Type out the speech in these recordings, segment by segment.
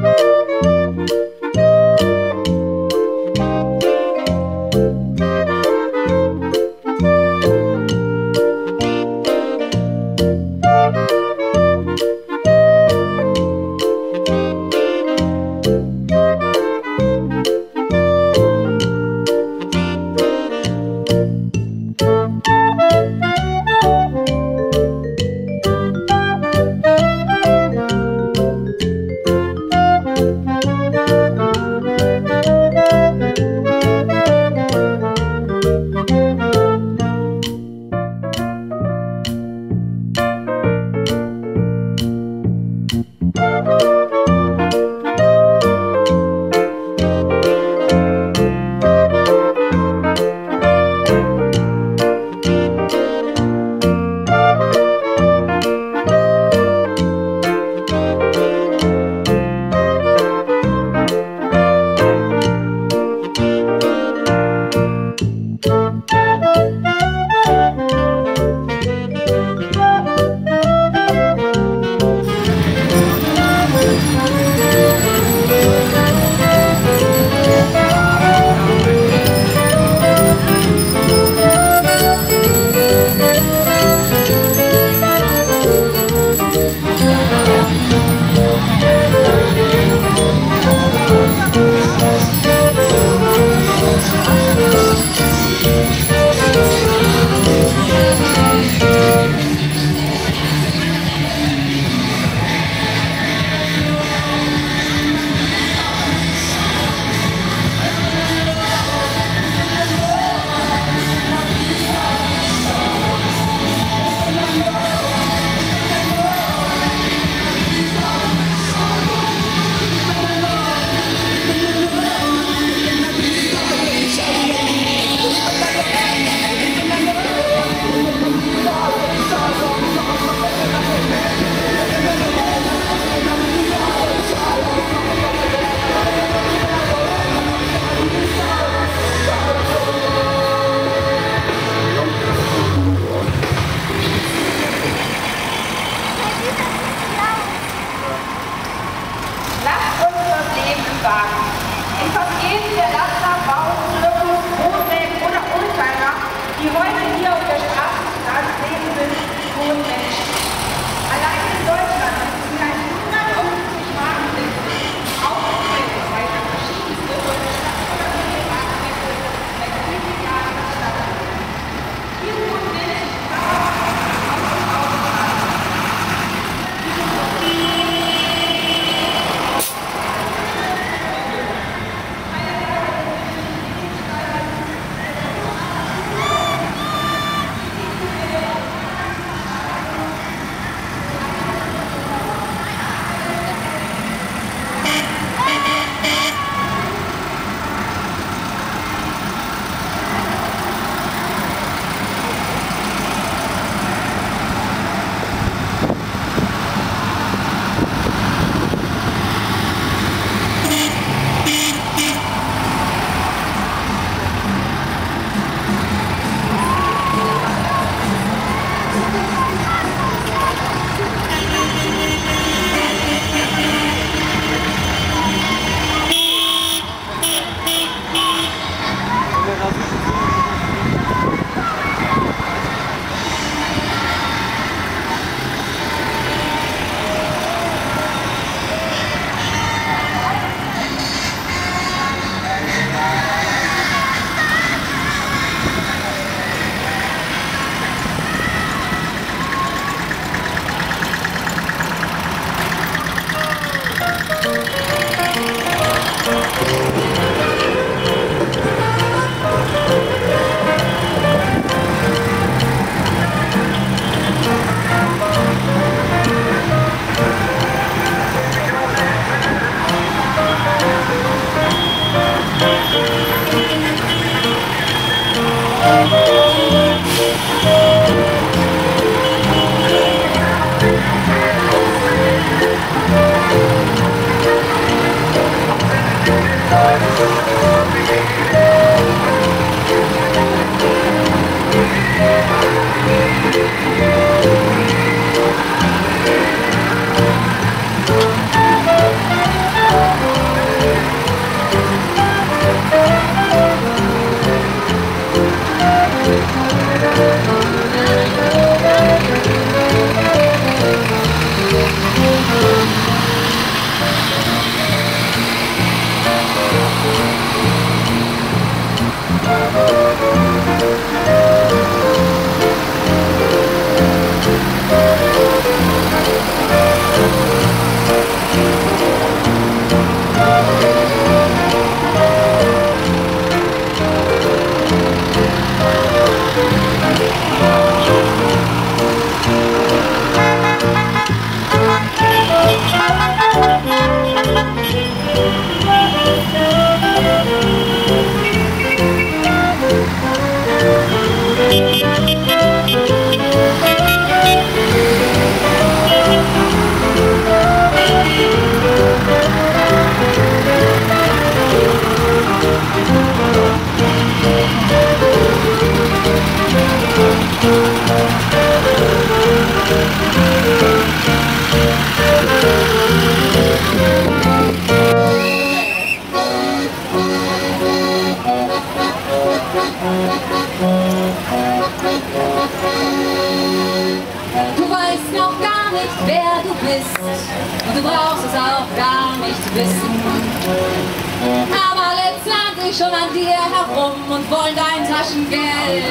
Música Thank you. Bist und du brauchst es auch gar nicht wissen. Aber sich schon an dir herum und wollen dein Taschengeld.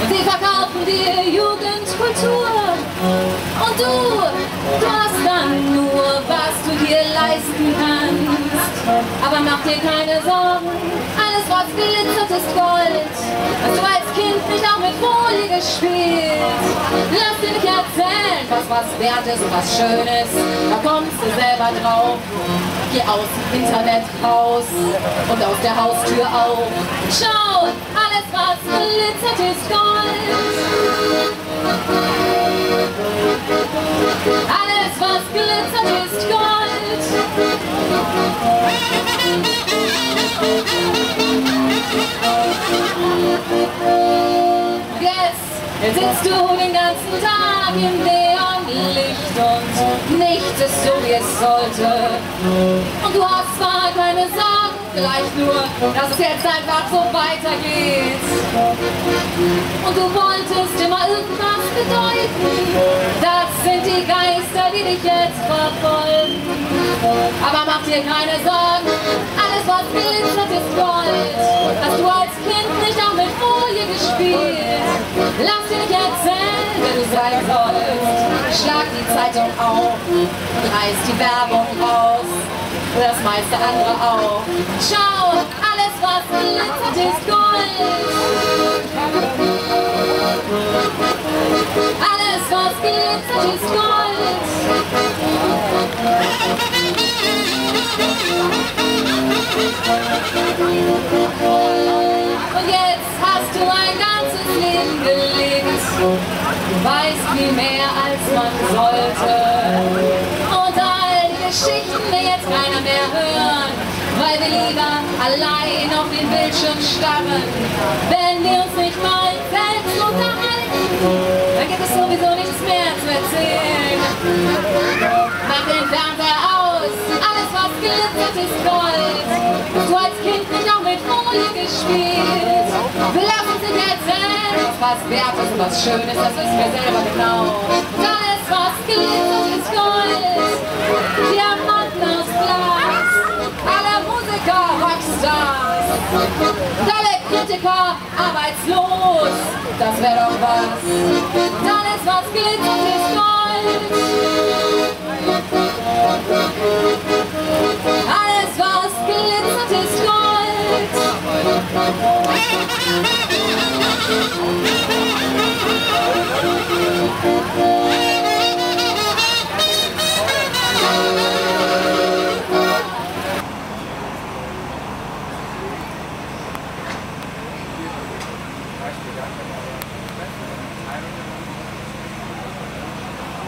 Und sie verkaufen dir Jugendkultur und du, du hast dann nur, was du dir leisten kannst. Aber mach dir keine Sorgen, alles was glitzert ist Gold. Kind nicht auch mit Folie gespielt? Lass dir nicht erzählen, was was wert ist und was schön ist. Da kommst du selber drauf. Geh aus dem Internet raus und aus der Haustür auf. Schau, alles was glitzert ist Gold. Alles was glitzert ist Gold. Jetzt sitzt du den ganzen Tag im Neonlicht und nichts ist so wie es sollte. Und du hast zwar keine Sorgen, vielleicht nur, dass es jetzt einfach so weitergeht. Und du wolltest immer irgendwas bedeuten. Das sind die Geister, die dich jetzt verfolgen. Aber mach dir keine Sorgen, alles was glitzert ist Gold. Hast du als Kind nicht auch mit Folie gespielt? Lass dir nicht erzählen, wer du sein sollst. Schlag die Zeitung auf reiß die Werbung raus. Das meiste andere auch. Schau, alles was glitzert ist Gold. Du weißt viel mehr als man sollte. Und all die Geschichten will jetzt keiner mehr hören, weil wir lieber allein auf den Bildschirm starren. Wenn wir uns nicht mal selbst unterhalten, dann gibt es sowieso nichts mehr zu erzählen. Mach den Fernseher aus, alles was glitzert ist Gold. Du als Kind nicht auch mit Folie gespielt. Wir lassen was was wert ist und was schön ist, das wissen wir selber genau. Alles was glitzert ist Gold. Diamanten aus Glas, alle Musiker Rockstars. Alle Kritiker arbeitslos, das wäre doch was. Alles was glitzert ist Gold.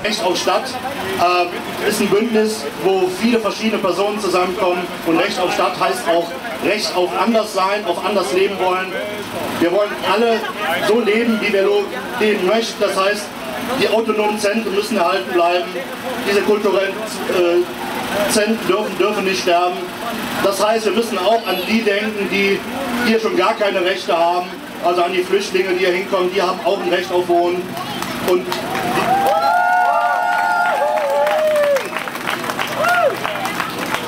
Recht auf Stadt äh, ist ein Bündnis, wo viele verschiedene Personen zusammenkommen. Und Recht auf Stadt heißt auch Recht auf Anderssein, auf anders leben wollen. Wir wollen alle so leben, wie wir leben möchten. Das heißt, die autonomen Zentren müssen erhalten bleiben. Diese kulturellen äh, Zentren dürfen, dürfen nicht sterben. Das heißt, wir müssen auch an die denken, die hier schon gar keine Rechte haben. Also an die Flüchtlinge, die hier hinkommen, die haben auch ein Recht auf Wohnen. Und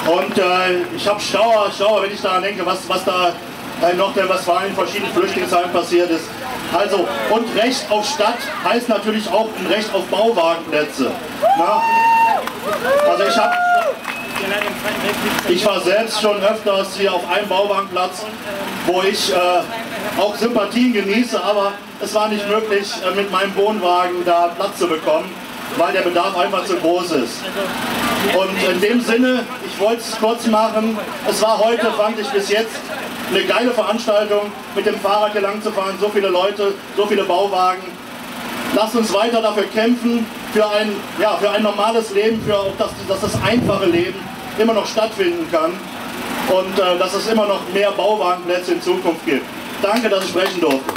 Und äh, ich habe Schauer, Schauer, wenn ich daran denke, was, was da äh, noch der Westfalen in verschiedenen Flüchtlingsheimen passiert ist. Also, und Recht auf Stadt heißt natürlich auch ein Recht auf Bauwagenplätze. Na? Also ich habe ich war selbst schon öfters hier auf einem Bauwagenplatz, wo ich äh, auch Sympathien genieße, aber es war nicht möglich, äh, mit meinem Wohnwagen da Platz zu bekommen, weil der Bedarf einfach zu groß ist. Und in dem Sinne, ich wollte es kurz machen, es war heute, fand ich bis jetzt, eine geile Veranstaltung, mit dem Fahrrad hier lang zu fahren, so viele Leute, so viele Bauwagen. Lasst uns weiter dafür kämpfen, für ein, ja, für ein normales Leben, für auch dass, dass das einfache Leben immer noch stattfinden kann und äh, dass es immer noch mehr Bauwagenplätze in Zukunft gibt. Danke, dass ich sprechen durfte.